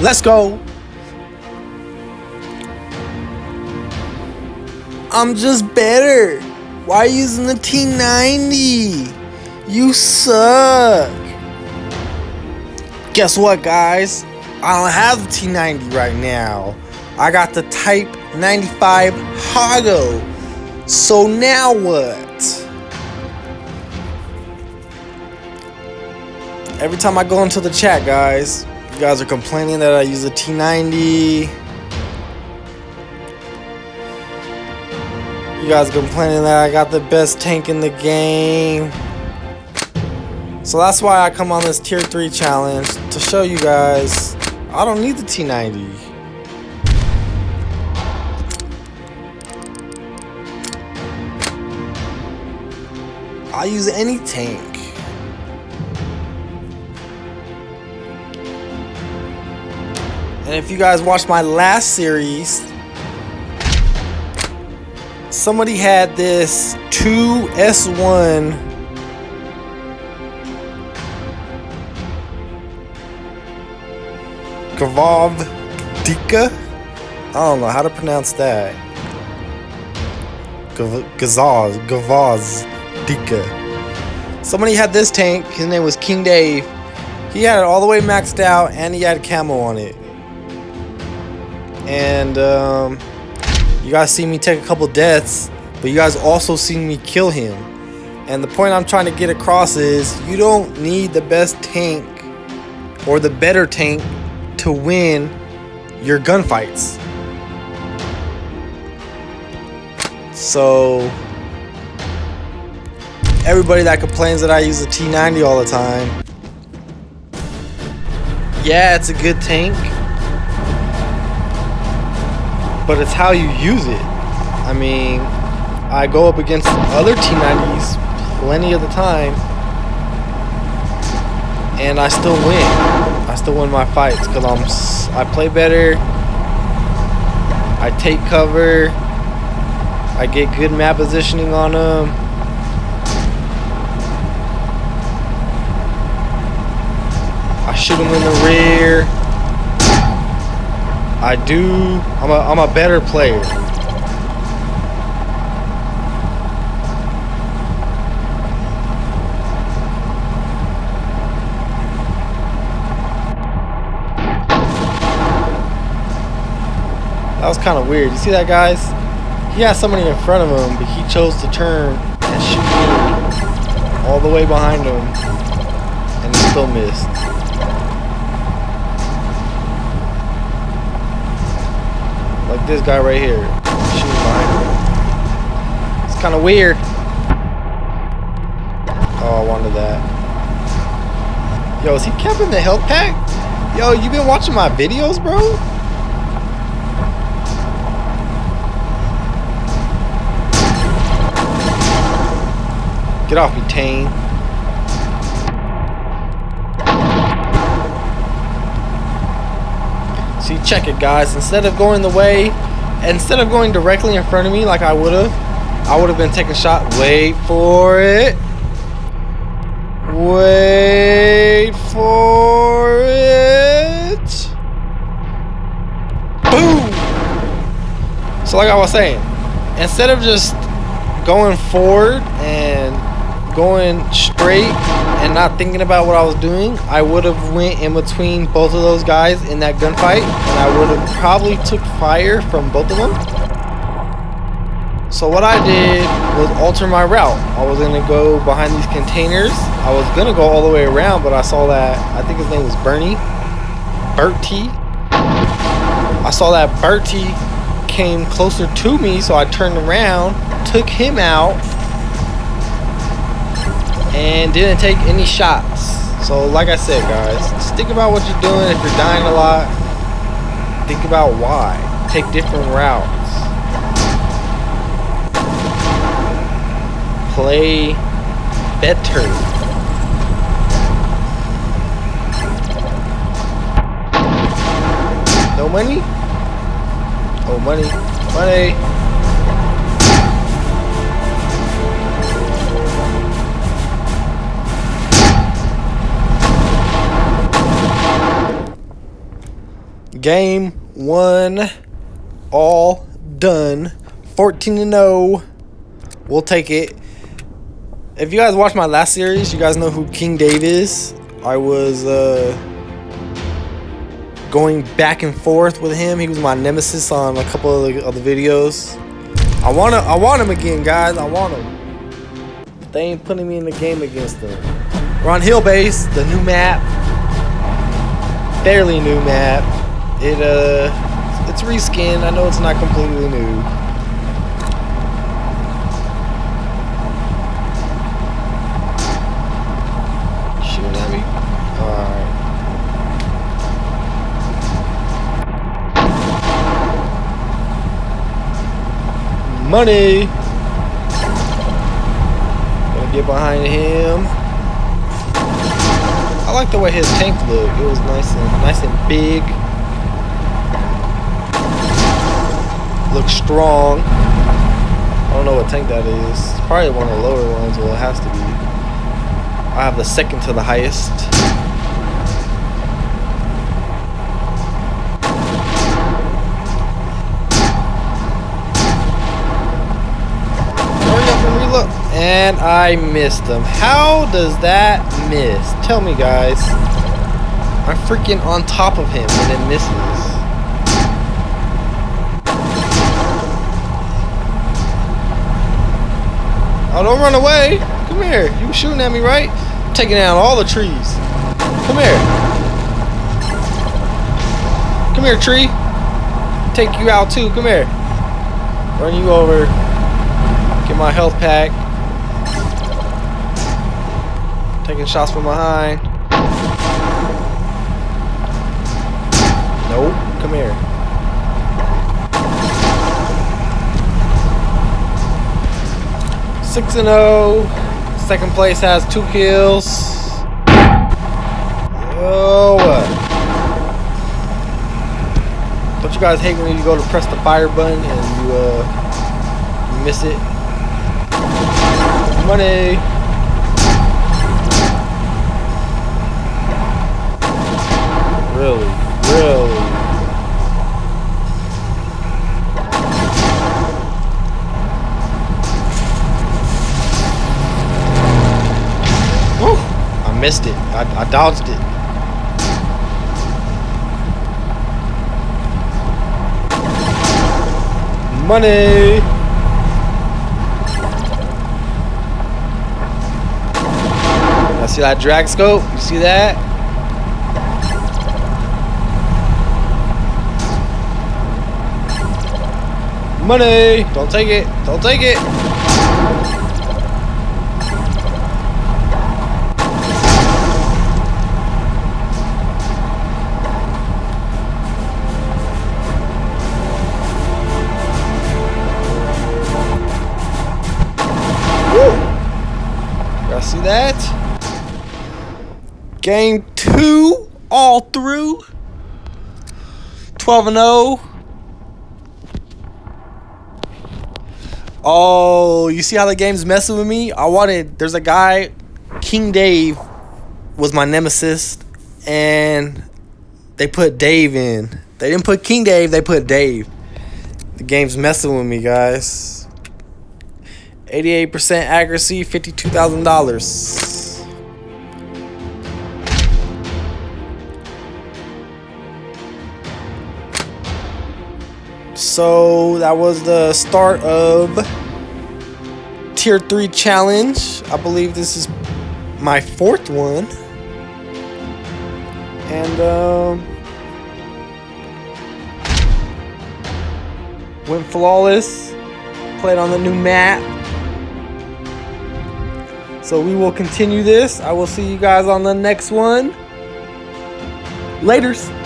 Let's go. I'm just better. Why are you using the T90? You suck. Guess what, guys? I don't have the T90 right now. I got the Type 95 Hago. So now what? Every time I go into the chat, guys, you guys are complaining that I use a T90. You guys complaining that I got the best tank in the game. So that's why I come on this tier 3 challenge to show you guys I don't need the T90. I use any tank. If you guys watched my last series, somebody had this 2S1 Gavov I don't know how to pronounce that. Gazaz, Gavaz Dika. Somebody had this tank. His name was King Dave. He had it all the way maxed out, and he had camo on it. And um, you guys see me take a couple deaths, but you guys also see me kill him. And the point I'm trying to get across is you don't need the best tank or the better tank to win your gunfights. So everybody that complains that I use a T90 all the time, yeah, it's a good tank, but it's how you use it. I mean, I go up against other T90s plenty of the time, and I still win. I still win my fights because I'm I play better. I take cover. I get good map positioning on them. I shoot them in the rear. I do. I'm a I'm a better player. That was kind of weird. You see that, guys? He had somebody in front of him, but he chose to turn and shoot all the way behind him, and he still missed. Like this guy right here. It's kind of weird. Oh, I wanted that. Yo, is he capping the health pack? Yo, you been watching my videos, bro? Get off me, Tane. See, check it, guys. Instead of going the way, instead of going directly in front of me like I would have, I would have been taking a shot. Wait for it. Wait for it. Boom! So like I was saying, instead of just going forward and going straight and not thinking about what I was doing, I would have went in between both of those guys in that gunfight, and I would have probably took fire from both of them. So what I did was alter my route. I was gonna go behind these containers. I was gonna go all the way around, but I saw that I think his name was Bernie, Bertie. I saw that Bertie came closer to me, so I turned around, took him out, and didn't take any shots. So like I said, guys, just think about what you're doing. If you're dying a lot, think about why. Take different routes. Play better. No money? Oh, money. Money. Game one, all done. 14 to 0. We'll take it. If you guys watched my last series, you guys know who King Dave is. I was uh, going back and forth with him. He was my nemesis on a couple of the, of the videos. I want to, I want him again, guys. I want him. They ain't putting me in the game against them. We're on Hill Base, the new map. Fairly new map. It uh, it's reskinned. I know it's not completely new. At me. All right. Money. Gonna get behind him. I like the way his tank looked. It was nice and nice and big. Looks strong. I don't know what tank that is. It's probably one of the lower ones. Well, it has to be. I have the second to the highest. And I missed them. How does that miss? Tell me, guys. I'm freaking on top of him and it misses. Oh, don't run away. Come here. You shooting at me, right? I'm taking down all the trees. Come here. Come here, tree. Take you out too. Come here. Run you over. Get my health pack. Taking shots from behind. Nope. Come here. Six and zero. Second place has two kills. Oh? Don't you guys hate when you go to press the fire button and you uh you miss it? Money. Missed it. I, I dodged it. Money. I see that drag scope. You see that? Money. Don't take it. Don't take it. See that? Game two, all through. 12 and 0. Oh, you see how the game's messing with me? I wanted, there's a guy, King Dave was my nemesis, and they put Dave in. They didn't put King Dave, they put Dave. The game's messing with me, guys. 88% accuracy, $52,000. So that was the start of Tier 3 Challenge. I believe this is my fourth one. And, um, went flawless. Played on the new map. So we will continue this. I will see you guys on the next one. Laters.